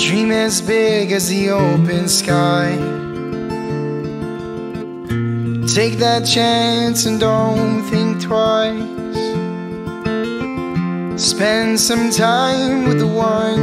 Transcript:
Dream as big as the open sky. Take that chance and don't think twice. Spend some time with the ones.